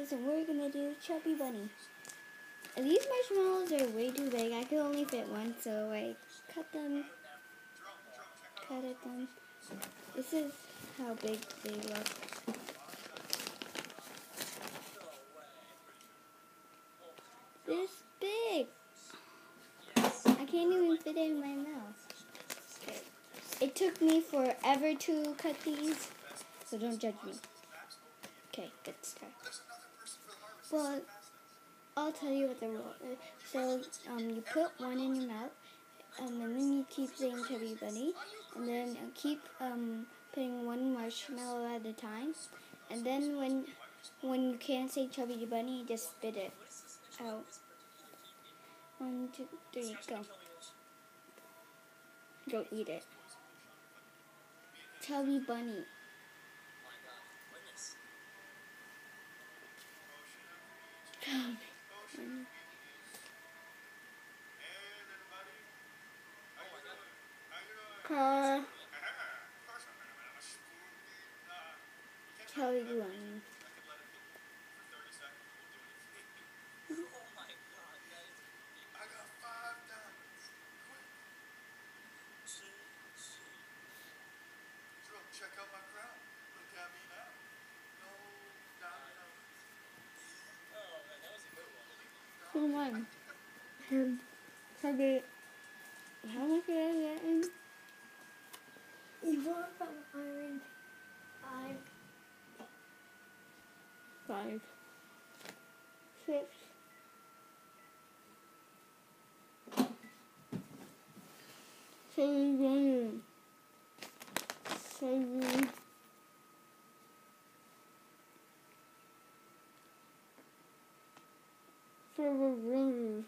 guys, we're gonna do Chubby Bunny. These marshmallows are way too big. I could only fit one, so I cut them, cut them. This is how big they look. This big. I can't even fit it in my mouth. It took me forever to cut these, so don't judge me. Okay, let's start. Well, I'll tell you what the rule is. So, um, you put one in your mouth, um, and then you keep saying chubby bunny, and then uh, keep um, putting one marshmallow at a time, and then when when you can't say chubby bunny, just spit it out. One, two, three, go. Go eat it. Chubby bunny. Chubby bunny. Car. Chubby bunny. Check out my crown. Look at me now. Who won? Him. Chubby. How much did I get in? You want from Iron Five. Five. Six. Seven. Seven. Seven.